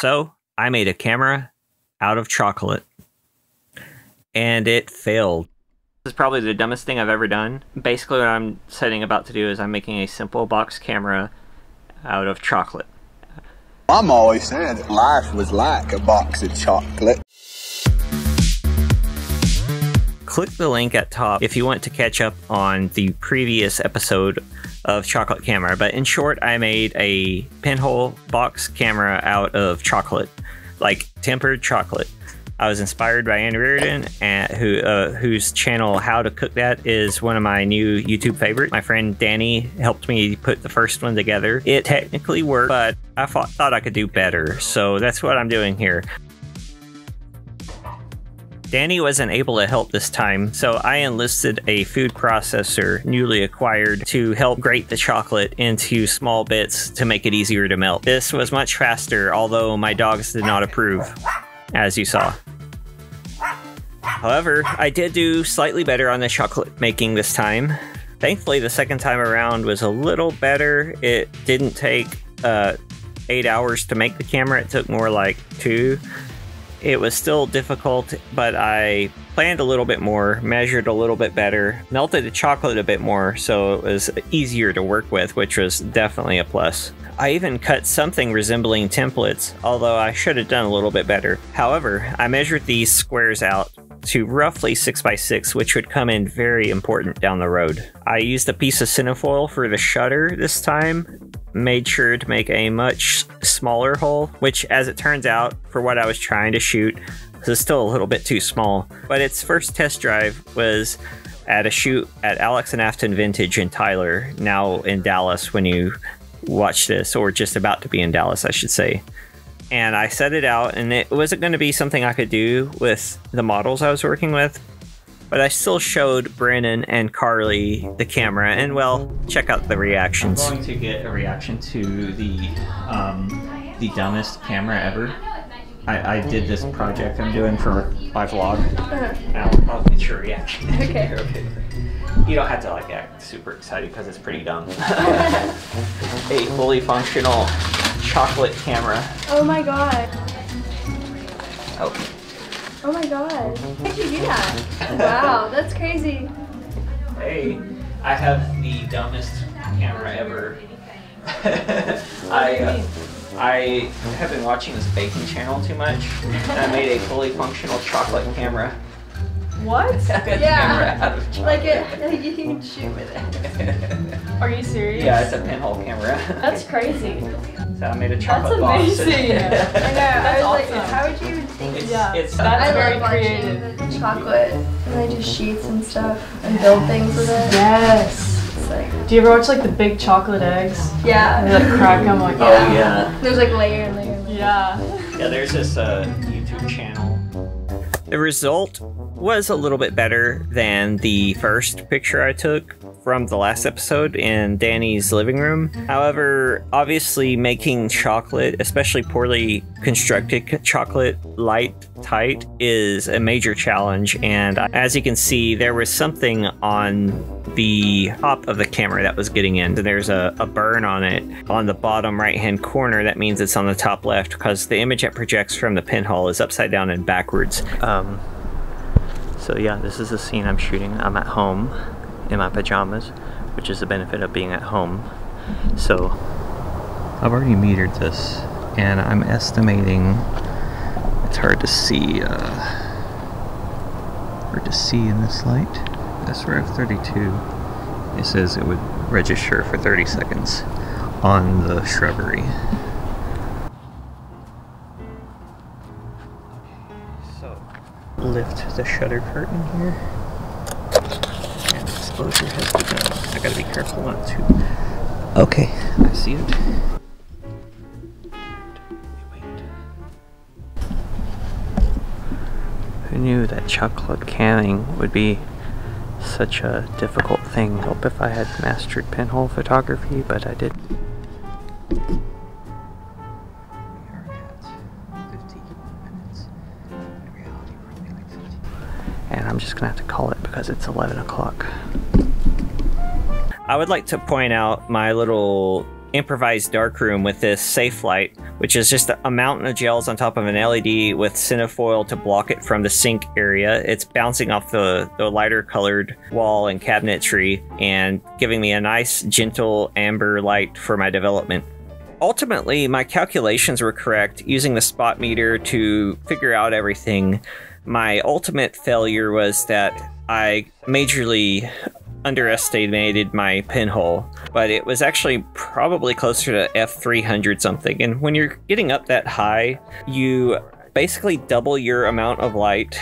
So I made a camera out of chocolate. And it failed. This is probably the dumbest thing I've ever done. Basically what I'm setting about to do is I'm making a simple box camera out of chocolate. Mom always said life was like a box of chocolate. Click the link at top if you want to catch up on the previous episode of Chocolate Camera. But in short, I made a pinhole box camera out of chocolate, like tempered chocolate. I was inspired by Ann Reardon, who uh, whose channel How to Cook That is one of my new YouTube favorites. My friend Danny helped me put the first one together. It technically worked, but I thought, thought I could do better, so that's what I'm doing here. Danny wasn't able to help this time, so I enlisted a food processor newly acquired to help grate the chocolate into small bits to make it easier to melt. This was much faster, although my dogs did not approve, as you saw. However, I did do slightly better on the chocolate making this time. Thankfully, the second time around was a little better. It didn't take uh, eight hours to make the camera, it took more like two. It was still difficult, but I planned a little bit more, measured a little bit better, melted the chocolate a bit more, so it was easier to work with, which was definitely a plus. I even cut something resembling templates, although I should have done a little bit better. However, I measured these squares out to roughly 6x6, which would come in very important down the road. I used a piece of cinefoil for the shutter this time, made sure to make a much smaller hole, which as it turns out, for what I was trying to shoot, is still a little bit too small. But its first test drive was at a shoot at Alex and Afton Vintage in Tyler, now in Dallas when you watch this, or just about to be in Dallas, I should say. And I set it out, and it wasn't going to be something I could do with the models I was working with, but I still showed Brandon and Carly the camera, and well, check out the reactions. I'm going to get a reaction to the um, the dumbest camera ever. I, I did this project I'm doing for my vlog. I'll, I'll get your reaction. Okay. okay. You don't have to like act super excited because it's pretty dumb. a fully functional chocolate camera. Oh my god. Oh, Oh my god. How'd you do that? Wow, that's crazy. hey, I have the dumbest camera ever. I uh, I have been watching this baking channel too much, and I made a fully functional chocolate camera. What? A camera Yeah. out. Like it, like you can shoot with it. Are you serious? Yeah, it's a pinhole camera. That's crazy. so I made a chocolate That's amazing. I know. I was like, how would you even think? it's, Yeah. it's That's I very love creative. the chocolate and I do sheets and stuff and build things with it. Yes. Like, Do you ever watch like the big chocolate eggs? Yeah. And they like crack them like Oh yeah. There's like layer and layer. Layer. Yeah. Yeah, there's this uh, YouTube channel. The result was a little bit better than the first picture I took from the last episode in Danny's living room. However, obviously, making chocolate, especially poorly constructed chocolate, light tight, is a major challenge. And as you can see, there was something on the top of the camera that was getting in. There's a, a burn on it on the bottom right hand corner. That means it's on the top left because the image that projects from the pinhole is upside down and backwards. Um, so, yeah, this is the scene I'm shooting. I'm at home in my pajamas, which is the benefit of being at home. So, I've already metered this, and I'm estimating it's hard to see. Uh, hard to see in this light. Rev 32, it says it would register for 30 seconds on the shrubbery. Lift the shutter curtain here. And exposure has begun. I gotta be careful not to. Okay, I see it. Who knew that chocolate canning would be such a difficult thing? Hope if I had mastered pinhole photography, but I didn't. I'm just gonna have to call it because it's 11 o'clock. I would like to point out my little improvised darkroom with this safe light, which is just a, a mountain of gels on top of an LED with cinefoil to block it from the sink area. It's bouncing off the, the lighter colored wall and cabinetry and giving me a nice, gentle amber light for my development. Ultimately, my calculations were correct using the spot meter to figure out everything. My ultimate failure was that I majorly underestimated my pinhole, but it was actually probably closer to F300 something. And when you're getting up that high, you basically double your amount of light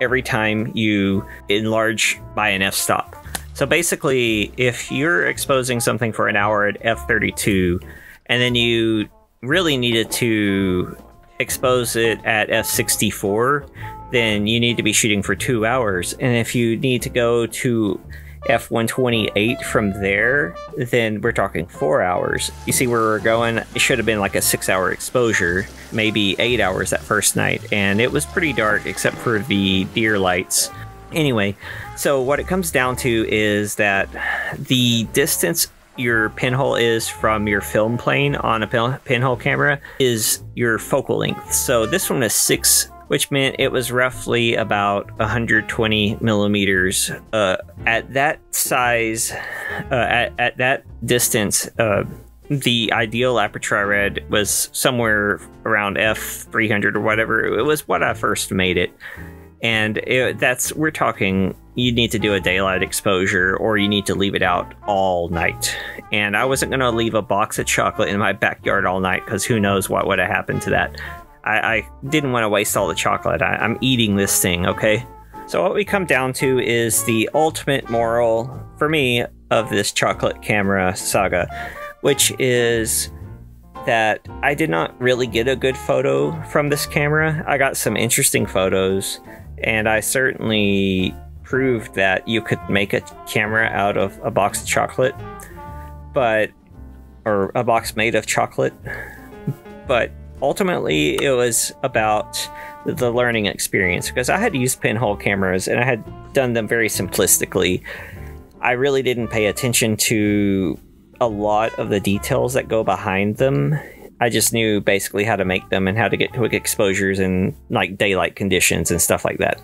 every time you enlarge by an f stop. So basically, if you're exposing something for an hour at f32, and then you really needed to expose it at f64, then you need to be shooting for two hours. And if you need to go to F128 from there, then we're talking four hours. You see where we're going? It should have been like a six hour exposure, maybe eight hours that first night. And it was pretty dark except for the deer lights. Anyway, so what it comes down to is that the distance your pinhole is from your film plane on a pinhole camera is your focal length. So this one is six which meant it was roughly about 120 millimeters. Uh, at that size, uh, at, at that distance, uh, the ideal aperture I read was somewhere around f300 or whatever. It was what I first made it. And it, that's, we're talking, you need to do a daylight exposure or you need to leave it out all night. And I wasn't going to leave a box of chocolate in my backyard all night because who knows what would have happened to that. I, I didn't want to waste all the chocolate. I, I'm eating this thing, okay? So, what we come down to is the ultimate moral for me of this chocolate camera saga, which is that I did not really get a good photo from this camera. I got some interesting photos, and I certainly proved that you could make a camera out of a box of chocolate, but or a box made of chocolate. But ultimately it was about the learning experience because I had used pinhole cameras and I had done them very simplistically. I really didn't pay attention to a lot of the details that go behind them. I just knew basically how to make them and how to get quick exposures and like daylight conditions and stuff like that.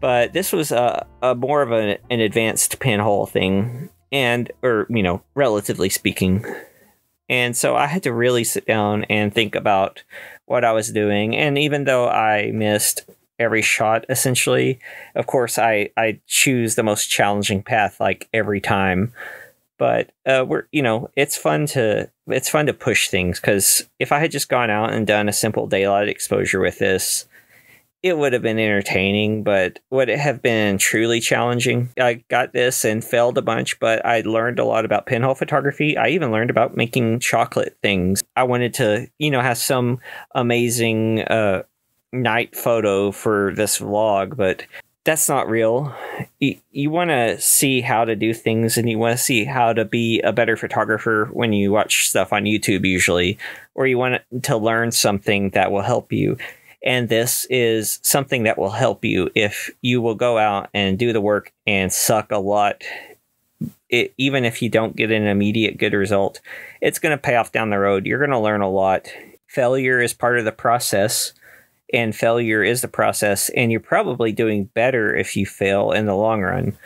But this was a, a more of an, an advanced pinhole thing, and or you know, relatively speaking. And so I had to really sit down and think about what I was doing. And even though I missed every shot essentially, of course I I choose the most challenging path like every time. But uh, we're you know it's fun to it's fun to push things because if I had just gone out and done a simple daylight exposure with this, it would have been entertaining, but would it have been truly challenging? I got this and failed a bunch, but I learned a lot about pinhole photography. I even learned about making chocolate things. I wanted to, you know, have some amazing uh, night photo for this vlog, but that's not real. You, you want to see how to do things and you want to see how to be a better photographer when you watch stuff on YouTube, usually, or you want to learn something that will help you and this is something that will help you if you will go out and do the work and suck a lot. It, even if you don't get an immediate good result, it's going to pay off down the road. You're going to learn a lot. Failure is part of the process, and failure is the process, and you're probably doing better if you fail in the long run.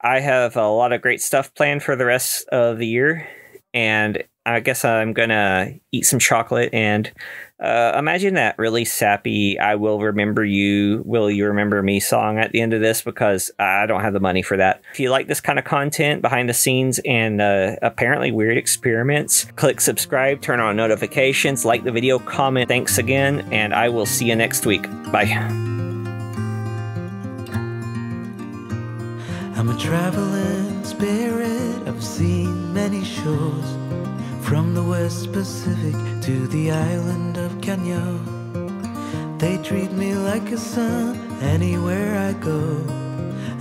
I have a lot of great stuff planned for the rest of the year, and I guess I'm to eat some chocolate and uh, imagine that really sappy "I will remember you, will you remember me" song at the end of this because I don't have the money for that. If you like this kind of content, behind the scenes, and uh, apparently weird experiments, click subscribe, turn on notifications, like the video, comment. Thanks again, and I will see you next week. Bye. I'm a traveling spirit. I've seen many. From the West Pacific to the island of Kenya They treat me like a son anywhere I go.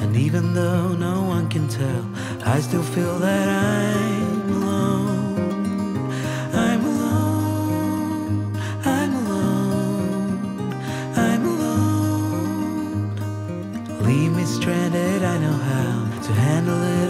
And even though no one can tell I still feel that I'm alone. I'm alone. I'm alone. I'm alone. Leave me stranded, I know how to handle it